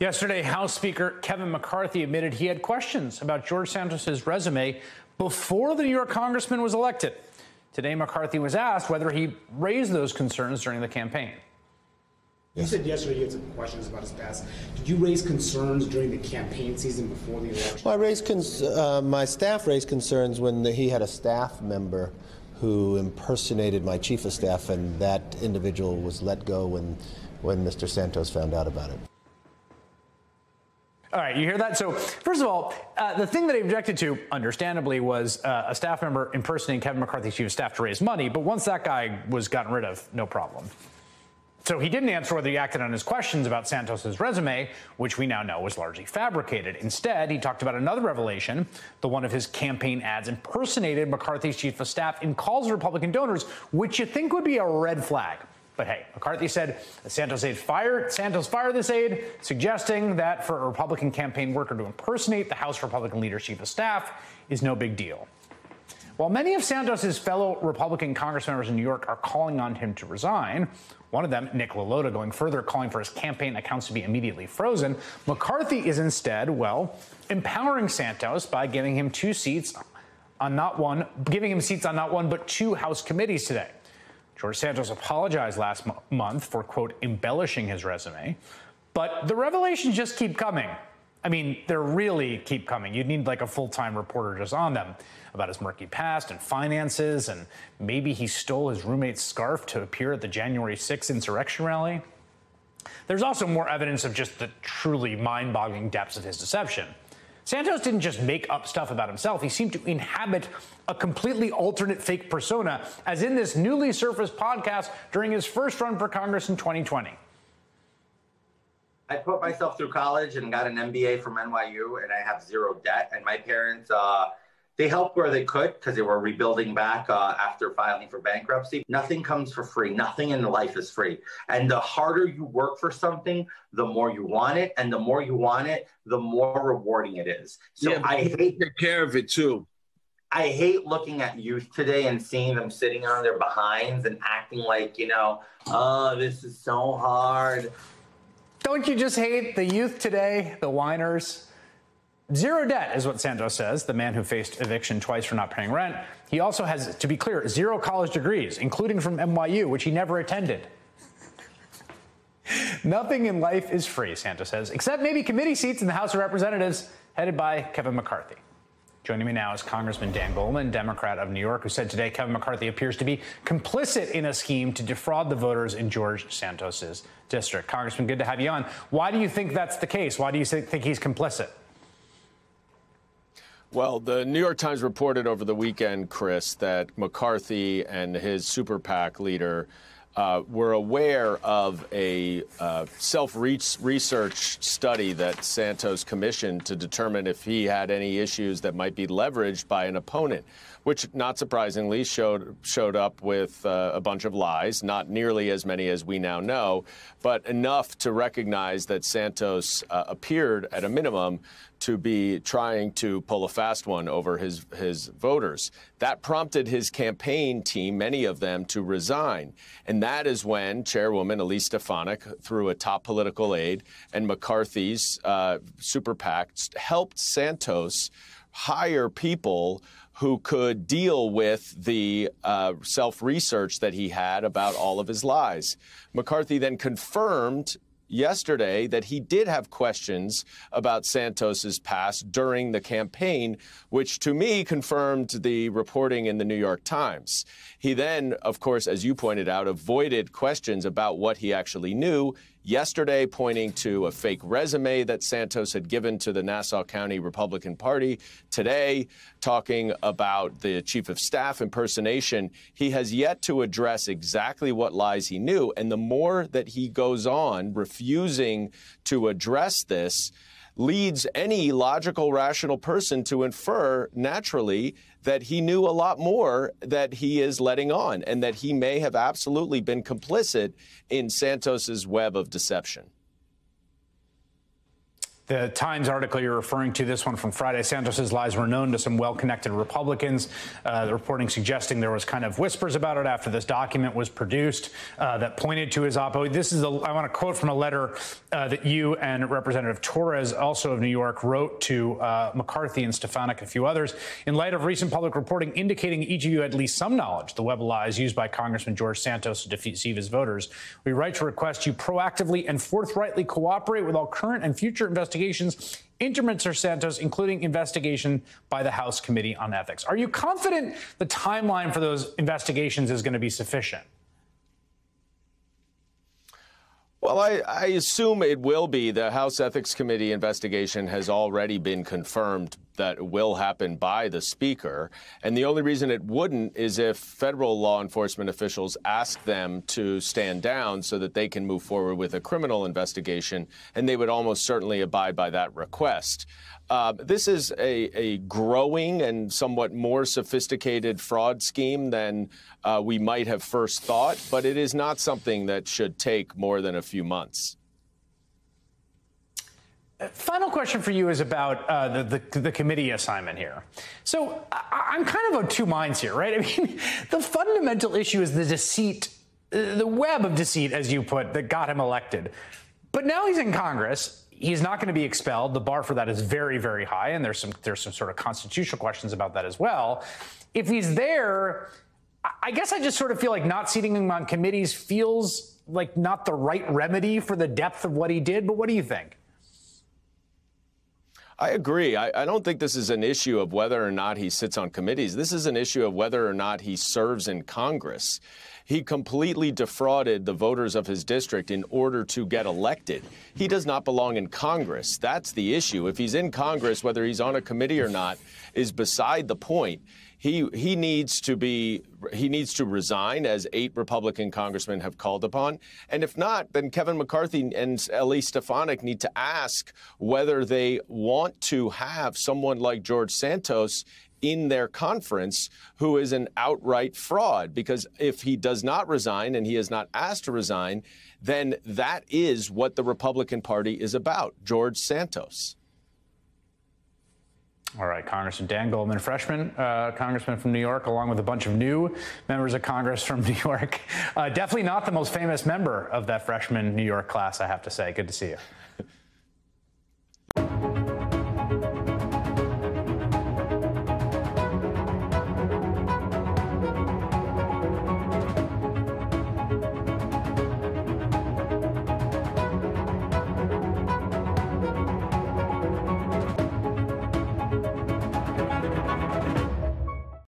Yesterday, House Speaker Kevin McCarthy admitted he had questions about George Santos' resume before the New York congressman was elected. Today, McCarthy was asked whether he raised those concerns during the campaign. You said yesterday you had some questions about his past. Did you raise concerns during the campaign season before the election? Well, I raised cons- uh, my staff raised concerns when the, he had a staff member who impersonated my chief of staff, and that individual was let go when, when Mr. Santos found out about it. All right, you hear that? So, first of all, uh, the thing that he objected to, understandably, was uh, a staff member impersonating Kevin McCarthy's chief of staff to raise money. But once that guy was gotten rid of, no problem. So he didn't answer whether he acted on his questions about Santos's resume, which we now know was largely fabricated. Instead, he talked about another revelation, the one of his campaign ads impersonated McCarthy's chief of staff in calls to Republican donors, which you think would be a red flag. But hey, McCarthy said Santos aide fired Santos fired this aide, suggesting that for a Republican campaign worker to impersonate the House Republican leader's chief of staff is no big deal. While many of Santos's fellow Republican Congress members in New York are calling on him to resign, one of them, Nick LaLota, going further, calling for his campaign accounts to be immediately frozen, McCarthy is instead, well, empowering Santos by giving him two seats on not one, giving him seats on not one but two House committees today. George Santos apologized last month for, quote, embellishing his resume, but the revelations just keep coming. I mean, they really keep coming. You'd need like a full time reporter just on them about his murky past and finances, and maybe he stole his roommate's scarf to appear at the January 6th insurrection rally. There's also more evidence of just the truly mind boggling depths of his deception. Santos didn't just make up stuff about himself, he seemed to inhabit a completely alternate fake persona, as in this newly surfaced podcast during his first run for Congress in 2020. I put myself through college and got an MBA from NYU, and I have zero debt. And my parents, uh, they helped where they could because they were rebuilding back uh, after filing for bankruptcy. Nothing comes for free. Nothing in life is free. And the harder you work for something, the more you want it, and the more you want it, the more rewarding it is. So yeah, I hate take care of it too. I hate looking at youth today and seeing them sitting on their behinds and acting like, you know, oh, this is so hard. Don't you just hate the youth today, the whiners? Zero debt is what Santos says, the man who faced eviction twice for not paying rent. He also has, to be clear, zero college degrees, including from NYU, which he never attended. Nothing in life is free, Santos says, except maybe committee seats in the House of Representatives, headed by Kevin McCarthy. Joining me now is Congressman Dan Goldman, Democrat of New York, who said today Kevin McCarthy appears to be complicit in a scheme to defraud the voters in George Santos's district. Congressman, good to have you on. Why do you think that's the case? Why do you think he's complicit? Well, the New York Times reported over the weekend, Chris, that McCarthy and his super PAC leader uh, were aware of a uh, self research study that Santos commissioned to determine if he had any issues that might be leveraged by an opponent, which, not surprisingly, showed showed up with uh, a bunch of lies, not nearly as many as we now know, but enough to recognize that Santos uh, appeared, at a minimum, to be trying to pull a fast one over his, his voters. That prompted his campaign team, many of them, to resign. And that is when Chairwoman Elise Stefanik, through a top political aide, and McCarthy's uh, super PAC helped Santos hire people who could deal with the uh, self research that he had about all of his lies. McCarthy then confirmed yesterday that he did have questions about Santos's past during the campaign, which to me confirmed the reporting in the New York Times. He then, of course, as you pointed out, avoided questions about what he actually knew yesterday pointing to a fake resume that Santos had given to the Nassau County Republican Party. Today, talking about the chief of staff impersonation. He has yet to address exactly what lies he knew. And the more that he goes on refusing to address this, leads any logical, rational person to infer naturally that he knew a lot more that he is letting on and that he may have absolutely been complicit in Santos's web of deception. The Times article you're referring to, this one from Friday, Santos's lies were known to some well-connected Republicans. Uh, the reporting suggesting there was kind of whispers about it after this document was produced uh, that pointed to his oppo. This is, a, I want to quote from a letter uh, that you and Representative Torres, also of New York, wrote to uh, McCarthy and Stefanik and a few others in light of recent public reporting indicating each of you had at least some knowledge the web lies used by Congressman George Santos to deceive his voters. We write to request you proactively and forthrightly cooperate with all current and future investigations investigations into Mr. Santos, including investigation by the House Committee on Ethics. Are you confident the timeline for those investigations is going to be sufficient? Well, I, I, assume it will be. The House Ethics Committee investigation has already been confirmed that will happen by the Speaker. And the only reason it wouldn't is if federal law enforcement officials ask them to stand down so that they can move forward with a criminal investigation, and they would almost certainly abide by that request. Uh, this is a, a, growing and somewhat more sophisticated fraud scheme than uh, we might have first thought, but it is not something that should take more than a few months. Final question for you is about uh, the, the, the, committee assignment here. So I, am kind of of two minds here, right? I mean, the fundamental issue is the deceit, the web of deceit, as you put, that got him elected. But now he's in Congress. He's not going to be expelled. The bar for that is very, very high, and there's some there's some sort of constitutional questions about that as well. If he's there, I guess I just sort of feel like not seating him on committees feels like not the right remedy for the depth of what he did. But what do you think? I agree. I, I, don't think this is an issue of whether or not he sits on committees. This is an issue of whether or not he serves in Congress. He completely defrauded the voters of his district in order to get elected. He does not belong in Congress. That's the issue. If he's in Congress, whether he's on a committee or not, is beside the point he he needs to be he needs to resign as eight Republican congressmen have called upon. And if not then Kevin McCarthy and Elise Stefanik need to ask whether they want to have someone like George Santos in their conference who is an outright fraud. Because if he does not resign and he is not asked to resign then that is what the Republican Party is about George Santos all right, Congressman Dan Goldman, freshman uh, congressman from New York, along with a bunch of new members of Congress from New York. Uh, definitely not the most famous member of that freshman New York class, I have to say. Good to see you.